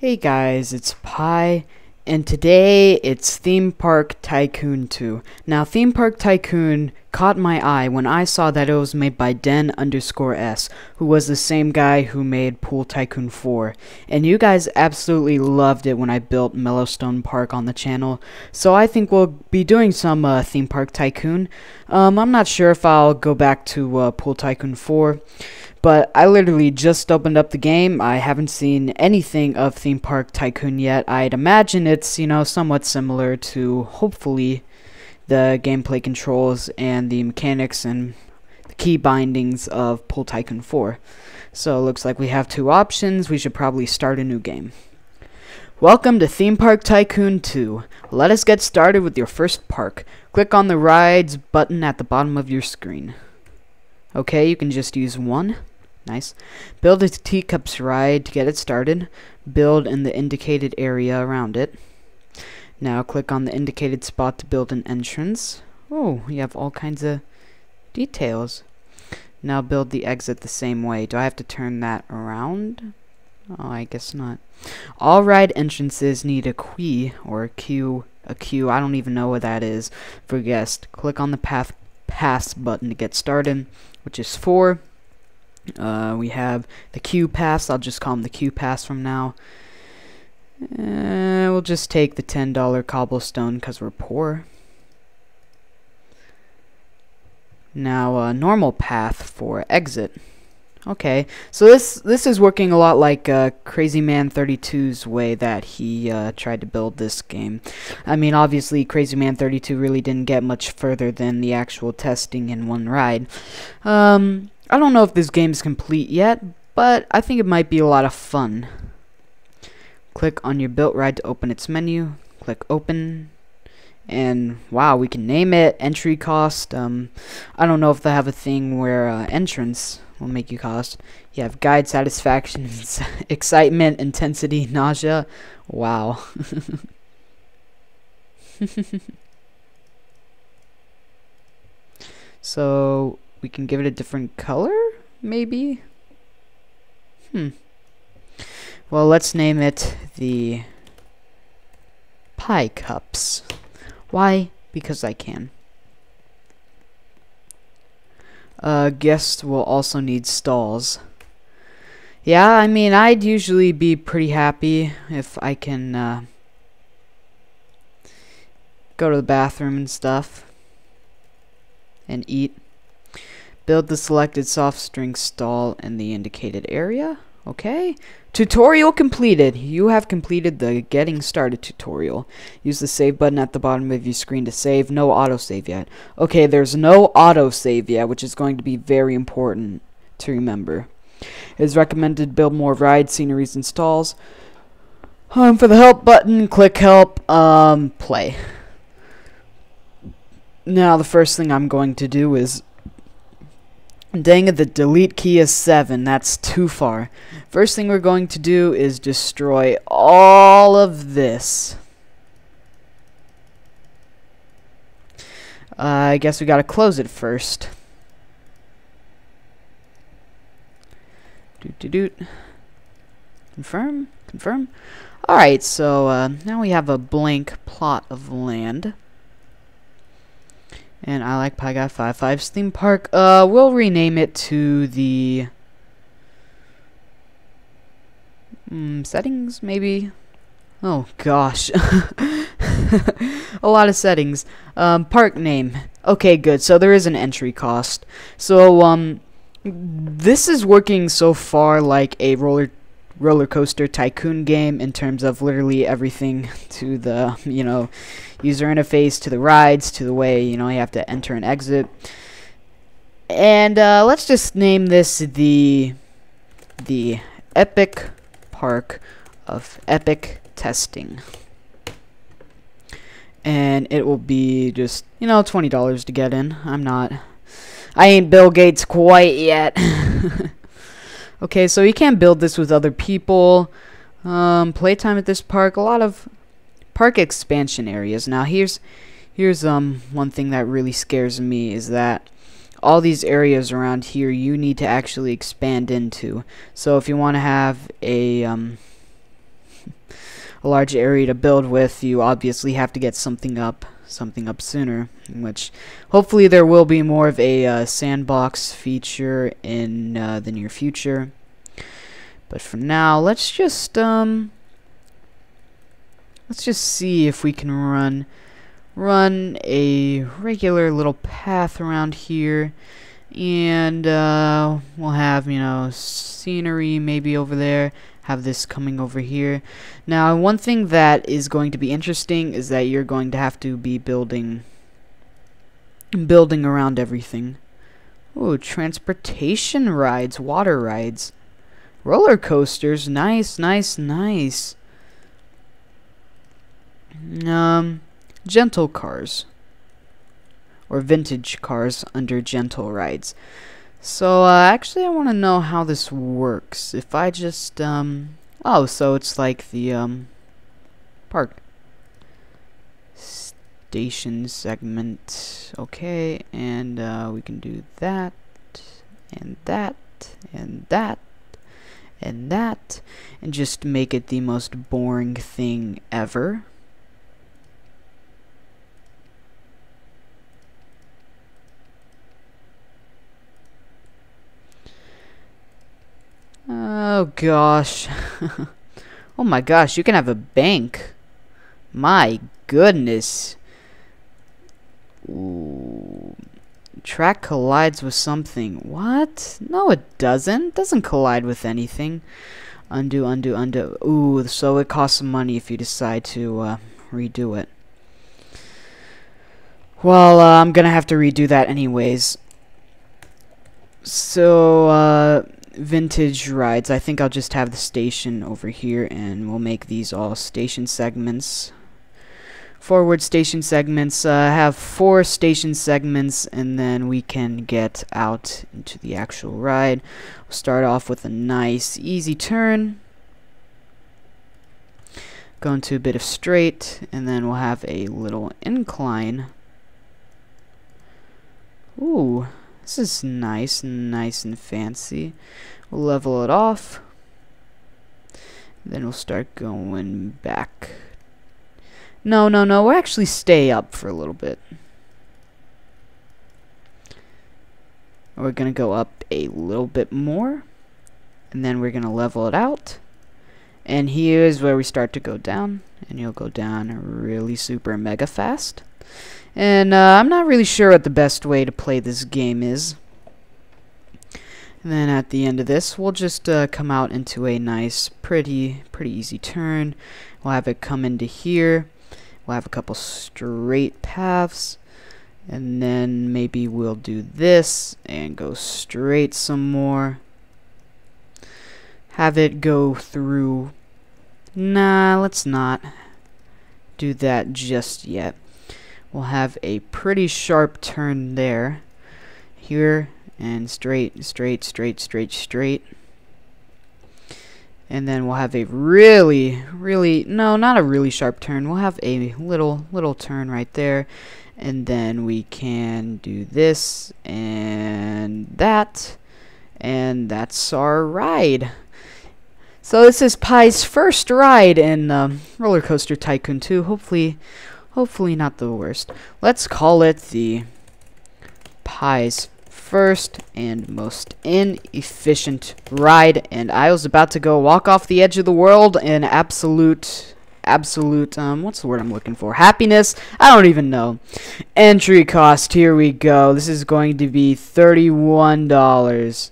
Hey guys, it's Pie, and today it's Theme Park Tycoon 2. Now, Theme Park Tycoon caught my eye when I saw that it was made by Den underscore S, who was the same guy who made Pool Tycoon 4. And you guys absolutely loved it when I built Mellowstone Park on the channel, so I think we'll be doing some uh, Theme Park Tycoon. Um, I'm not sure if I'll go back to uh, Pool Tycoon 4. But I literally just opened up the game. I haven't seen anything of Theme Park Tycoon yet. I'd imagine it's, you know, somewhat similar to, hopefully, the gameplay controls and the mechanics and the key bindings of Pool Tycoon 4. So it looks like we have two options. We should probably start a new game. Welcome to Theme Park Tycoon 2. Let us get started with your first park. Click on the Rides button at the bottom of your screen. Okay, you can just use one. Nice. Build a teacups ride to get it started. Build in the indicated area around it. Now click on the indicated spot to build an entrance. Oh, you have all kinds of details. Now build the exit the same way. Do I have to turn that around? Oh, I guess not. All ride entrances need a key or a queue. A queue. I don't even know what that is for guest. Click on the path pass button to get started, which is 4. Uh, we have the Q pass. I'll just call them the Q pass from now. Uh, we'll just take the $10 cobblestone because we're poor. Now, uh, normal path for exit. Okay, so this this is working a lot like uh, Crazy Man 32's way that he uh, tried to build this game. I mean, obviously, Crazy Man 32 really didn't get much further than the actual testing in one ride. Um, I don't know if this game is complete yet, but I think it might be a lot of fun. Click on your built ride to open its menu. Click open. And wow, we can name it entry cost. Um, I don't know if they have a thing where uh, entrance will make you cost. You have guide satisfaction, excitement, intensity, nausea. Wow. so we can give it a different color, maybe? Hmm. Well, let's name it the Pie Cups. Why? Because I can. Uh, guests will also need stalls. Yeah, I mean, I'd usually be pretty happy if I can, uh, go to the bathroom and stuff. And eat. Build the selected soft drink stall in the indicated area. Okay. Tutorial completed. You have completed the getting started tutorial. Use the save button at the bottom of your screen to save. No autosave yet. Okay, there's no autosave yet, which is going to be very important to remember. It is recommended build more rides, sceneries, and stalls. Um, for the help button, click help, um, play. Now, the first thing I'm going to do is Dang it, the delete key is 7. That's too far. First thing we're going to do is destroy all of this. Uh, I guess we gotta close it first. Doot doot doot. Confirm? Confirm? Alright, so uh, now we have a blank plot of land. And I like Pie Guy 55's theme park. Uh, we'll rename it to the mm, settings, maybe. Oh gosh, a lot of settings. Um, park name. Okay, good. So there is an entry cost. So um, this is working so far like a roller roller coaster tycoon game in terms of literally everything to the you know user interface to the rides to the way you know you have to enter and exit. And uh, let's just name this the the epic park of epic testing. And it will be just you know $20 to get in. I'm not I ain't Bill Gates quite yet Okay, so you can't build this with other people. Um, playtime at this park, a lot of park expansion areas. Now here's here's um one thing that really scares me is that all these areas around here you need to actually expand into. So if you want to have a um a large area to build with, you obviously have to get something up, something up sooner. Which, hopefully, there will be more of a uh, sandbox feature in uh, the near future. But for now, let's just um, let's just see if we can run run a regular little path around here and uh, we'll have you know scenery maybe over there have this coming over here. Now one thing that is going to be interesting is that you're going to have to be building building around everything. Oh transportation rides water rides roller coasters. Nice nice nice. Um gentle cars or vintage cars under gentle rides. So uh, actually I want to know how this works. If I just um oh so it's like the um park. Station segment. Okay and uh, we can do that and that and that and that and just make it the most boring thing ever Oh gosh. oh my gosh, you can have a bank. My goodness. Ooh. Track collides with something. What? No, it doesn't. It doesn't collide with anything. Undo, undo, undo. Ooh, so it costs some money if you decide to uh, redo it. Well, uh, I'm gonna have to redo that anyways. So, uh, vintage rides. I think I'll just have the station over here and we'll make these all station segments. Forward station segments. Uh, have four station segments and then we can get out into the actual ride. We'll start off with a nice easy turn. Go into a bit of straight and then we'll have a little incline. Ooh, this is nice, and nice and fancy. We'll level it off. Then we'll start going back. No, no, no, we'll actually stay up for a little bit. We're going to go up a little bit more. And then we're going to level it out. And here's where we start to go down. And you'll go down really super mega fast. And uh, I'm not really sure what the best way to play this game is. And then at the end of this, we'll just uh, come out into a nice, pretty, pretty easy turn. We'll have it come into here. We'll have a couple straight paths. And then maybe we'll do this and go straight some more. Have it go through. Nah, let's not do that just yet we'll have a pretty sharp turn there. Here and straight straight straight straight straight. And then we'll have a really really no not a really sharp turn. We'll have a little little turn right there. And then we can do this and that. And that's our ride. So this is Pie's first ride in um, Roller Coaster Tycoon 2 hopefully Hopefully not the worst. Let's call it the Pie's first and most inefficient ride. And I was about to go walk off the edge of the world in absolute absolute um what's the word I'm looking for? Happiness? I don't even know. Entry cost here we go. This is going to be $31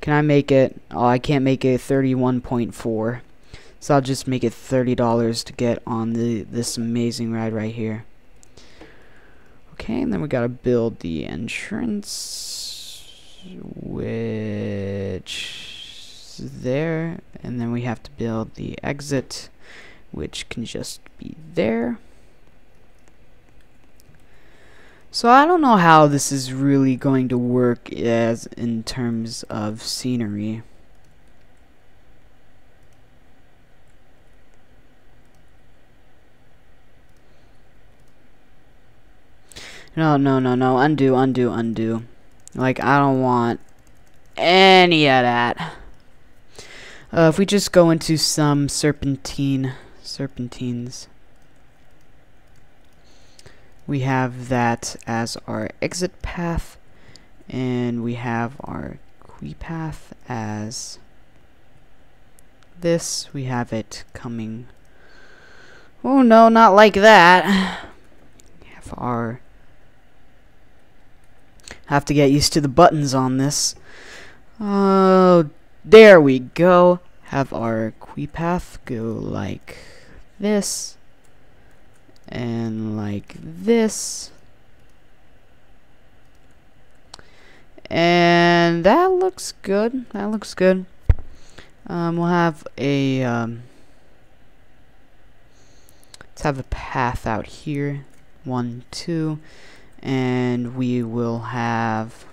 can I make it? Oh I can't make it 31.4 so I'll just make it $30 to get on the this amazing ride right here. Okay, and then we gotta build the entrance, which is there, and then we have to build the exit, which can just be there. So I don't know how this is really going to work as in terms of scenery. No, no, no, no. Undo, undo, undo. Like, I don't want any of that. Uh, if we just go into some serpentine, serpentines, we have that as our exit path, and we have our quay path as this. We have it coming. Oh no, not like that. We have our. Have to get used to the buttons on this. Oh, there we go. Have our quay path go like this. And like this. And that looks good. That looks good. Um, we'll have a, um, let's have a path out here. One, two. And we will have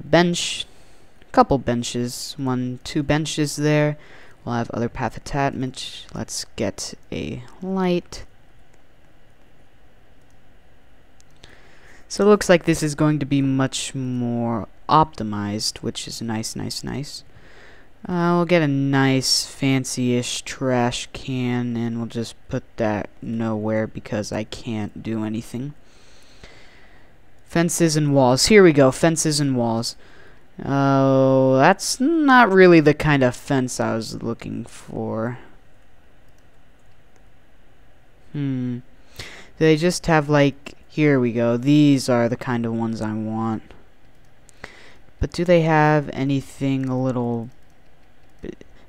a bench, a couple benches, one, two benches there. We'll have other path attachment. Let's get a light. So it looks like this is going to be much more optimized, which is nice, nice, nice. Uh, we'll get a nice fancy-ish trash can and we'll just put that nowhere because I can't do anything. Fences and walls. Here we go. Fences and walls. Oh, that's not really the kind of fence I was looking for. Hmm. They just have like, here we go. These are the kind of ones I want. But do they have anything a little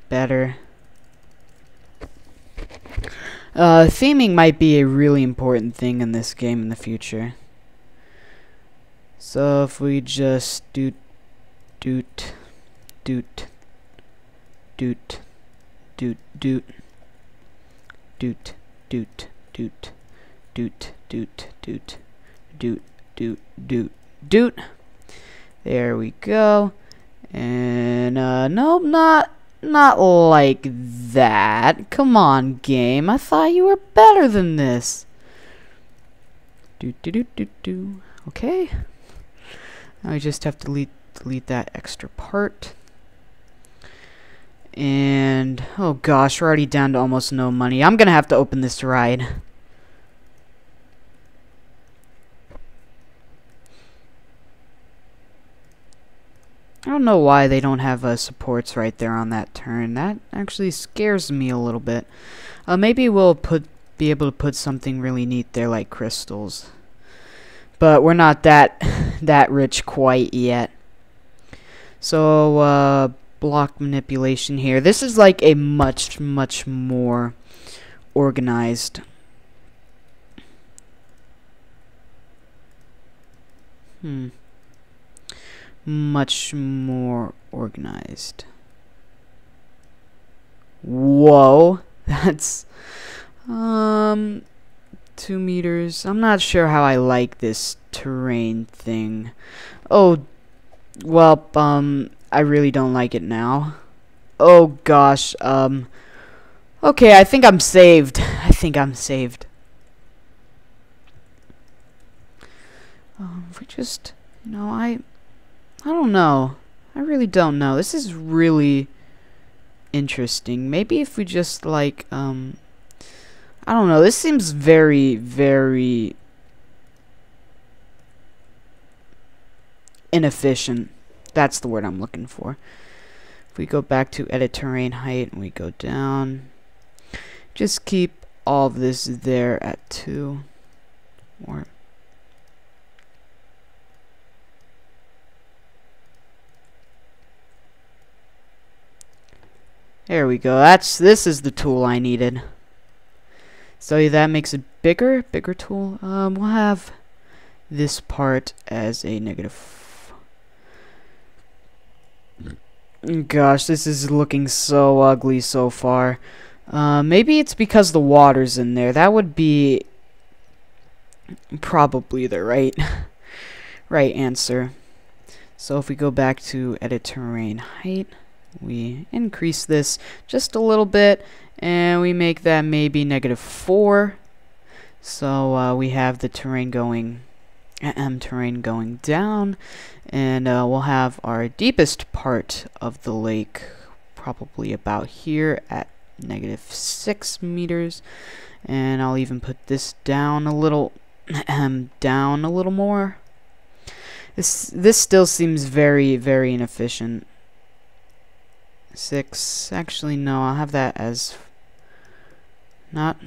better? Uh, theming might be a really important thing in this game in the future. So if we just doot, doot, doot, doot, doot, doot, doot, doot, doot, doot, doot, doot, doot, doot, doot, doot. There we go. And, uh, nope, not, not like that. Come on, game. I thought you were better than this. Do, do, do, do, do. Okay. Now we just have to delete, delete that extra part. And, oh gosh, we're already down to almost no money. I'm going to have to open this ride. I don't know why they don't have uh, supports right there on that turn. That actually scares me a little bit. Uh, maybe we'll put be able to put something really neat there like crystals. But we're not that that rich quite yet. So, uh, block manipulation here. This is like a much, much more organized Hmm much more organized. Whoa, that's um two meters. I'm not sure how I like this terrain thing. Oh, well, um, I really don't like it now. Oh gosh, um, okay, I think I'm saved. I think I'm saved. Um, we just, you know, I I don't know. I really don't know. This is really interesting. Maybe if we just like um I don't know. This seems very very inefficient. That's the word I'm looking for. If we go back to edit terrain height and we go down, just keep all this there at 2 or There we go. That's this is the tool I needed. So that makes it bigger, bigger tool. Um, we'll have this part as a negative. Gosh, this is looking so ugly so far. Uh, maybe it's because the water's in there. That would be probably the right right answer. So if we go back to edit terrain height we increase this just a little bit and we make that maybe negative 4 so uh, we have the terrain going M terrain going down, and uh, we'll have our deepest part of the lake probably about here at negative 6 meters, and I'll even put this down a little, down a little more. This, this still seems very, very inefficient. 6, actually no, I'll have that as, not,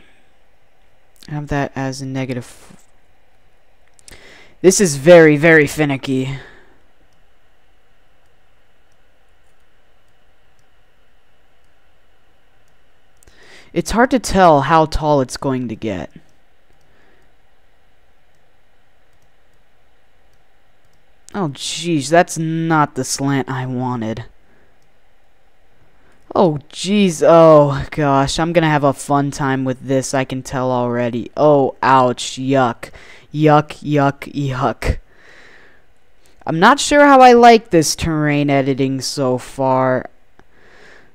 have that as a negative this is very, very finicky. It's hard to tell how tall it's going to get. Oh, jeez, that's not the slant I wanted. Oh, jeez, oh, gosh, I'm gonna have a fun time with this, I can tell already. Oh, ouch, yuck. Yuck, yuck, yuck. I'm not sure how I like this terrain editing so far.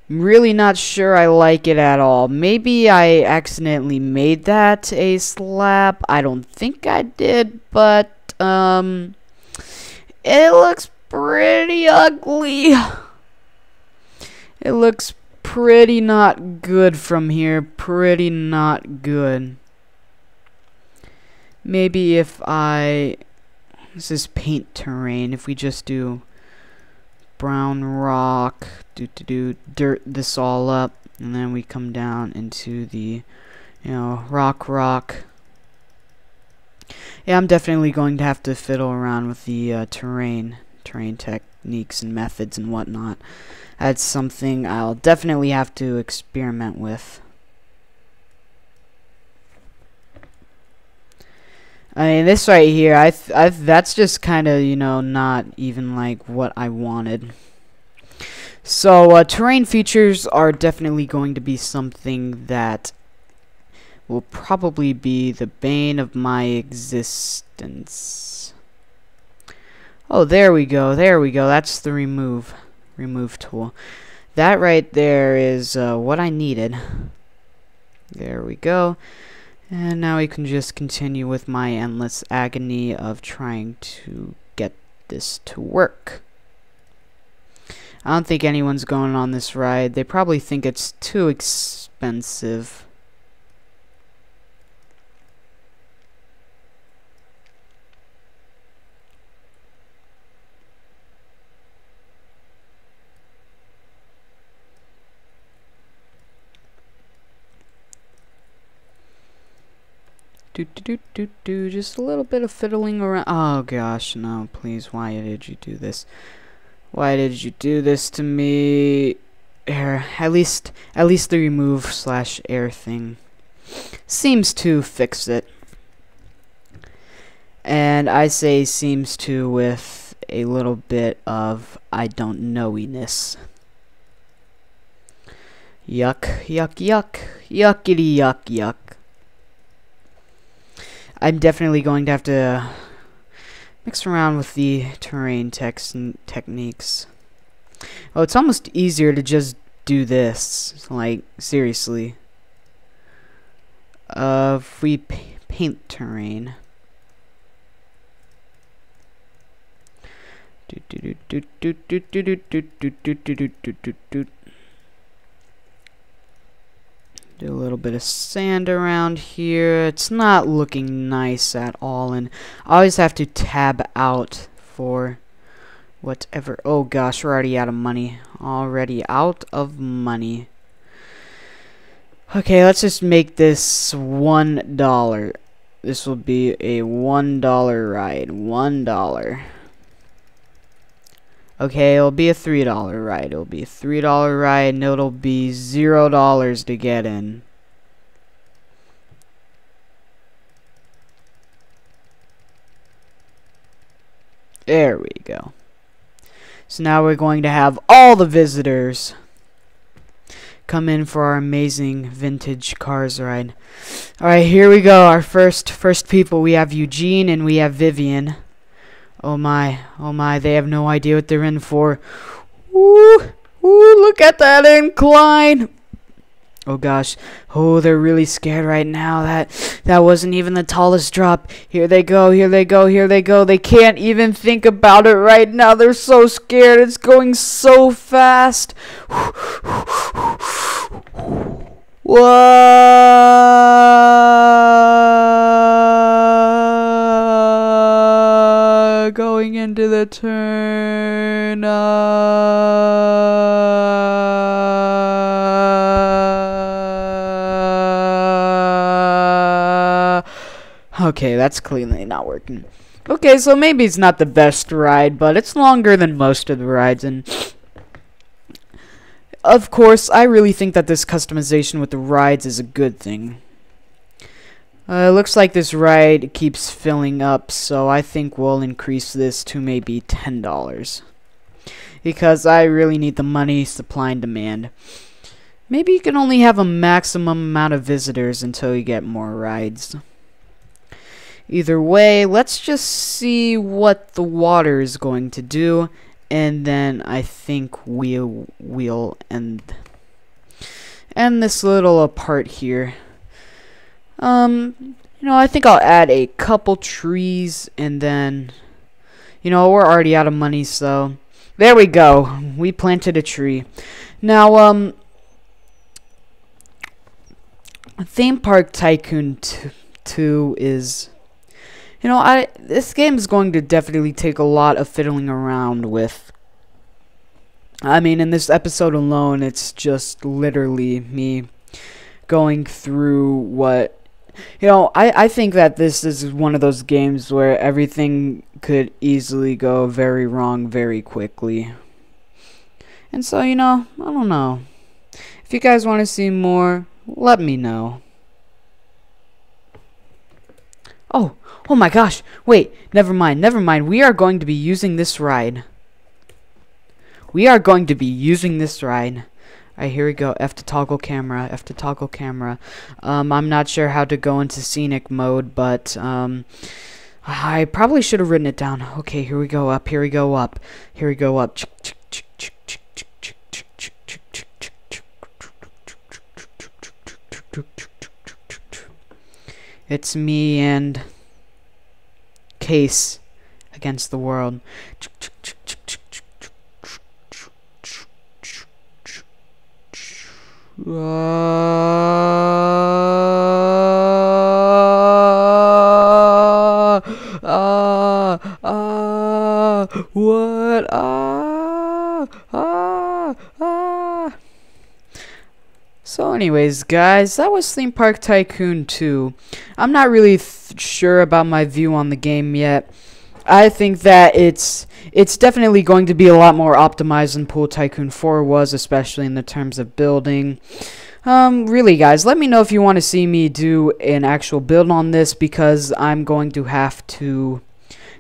I'm really not sure I like it at all. Maybe I accidentally made that a slab. I don't think I did, but, um, it looks pretty ugly. It looks pretty not good from here. Pretty not good. Maybe if I... This is paint terrain. If we just do brown rock, do to do dirt this all up, and then we come down into the, you know, rock rock. Yeah, I'm definitely going to have to fiddle around with the uh, terrain, terrain techniques and methods and whatnot. That's something I'll definitely have to experiment with. I mean, this right here, I, th I th that's just kind of, you know, not even like what I wanted. So, uh, terrain features are definitely going to be something that will probably be the bane of my existence. Oh, there we go, there we go, that's the remove, remove tool. That right there is uh, what I needed. There we go. And now we can just continue with my endless agony of trying to get this to work. I don't think anyone's going on this ride. They probably think it's too expensive. Do, do, do, do, do, just a little bit of fiddling around. Oh gosh, no, please, why did you do this? Why did you do this to me? Air, at least, at least the remove slash air thing seems to fix it. And I say seems to with a little bit of I don't knowiness. Yuck, yuck, yuck, yuckity yuck, yuck. I'm definitely going to have to mix around with the terrain tex techniques. Oh, it's almost easier to just do this. Like, seriously. Uh, if we paint terrain. Do do do do do do do do do do do do do do do a little bit of sand around here. It's not looking nice at all, and I always have to tab out for whatever. Oh gosh, we're already out of money. Already out of money. Okay, let's just make this one dollar. This will be a one dollar ride. One dollar. Okay, it'll be a $3 ride. It'll be a $3 ride and it'll be $0 to get in. There we go. So now we're going to have all the visitors come in for our amazing vintage cars ride. Alright, here we go. Our first first people. We have Eugene and we have Vivian. Oh my, oh my, they have no idea what they're in for. Ooh, ooh, look at that incline. Oh gosh. Oh, they're really scared right now. That that wasn't even the tallest drop. Here they go. Here they go. Here they go. They can't even think about it right now. They're so scared. It's going so fast. Whoa! Okay, that's clearly not working. Okay, so maybe it's not the best ride, but it's longer than most of the rides, and of course, I really think that this customization with the rides is a good thing. Uh, it looks like this ride keeps filling up, so I think we'll increase this to maybe $10. Because I really need the money, supply and demand. Maybe you can only have a maximum amount of visitors until you get more rides. Either way, let's just see what the water is going to do and then I think we'll we'll end end this little part here. Um, you know, I think I'll add a couple trees and then, you know, we're already out of money, so there we go. We planted a tree. Now, um, Theme Park Tycoon 2 is you know, I this game is going to definitely take a lot of fiddling around with. I mean, in this episode alone, it's just literally me going through what you know, I, I think that this is one of those games where everything could easily go very wrong very quickly. And so, you know, I don't know. If you guys want to see more, let me know. Oh, oh my gosh. Wait, never mind, never mind. We are going to be using this ride. We are going to be using this ride. Alright, here we go. F to toggle camera. F to toggle camera. Um, I'm not sure how to go into scenic mode, but um, I probably should have written it down. Okay, here we go up. Here we go up. Here we go up. It's me and Case against the world. Ah, ah, ah, what? Ah, ah, ah. So anyways, guys, that was Theme Park Tycoon 2. I'm not really sure about my view on the game yet. I think that it's it's definitely going to be a lot more optimized than Pool Tycoon 4 was, especially in the terms of building. Um, really, guys, let me know if you want to see me do an actual build on this because I'm going to have to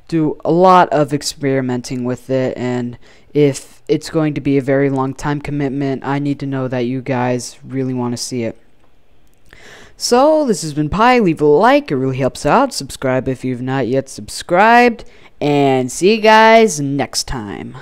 do a lot of experimenting with it, and if it's going to be a very long time commitment. I need to know that you guys really want to see it. So, this has been Pie. Leave a like, it really helps out. Subscribe if you've not yet subscribed. And see you guys next time.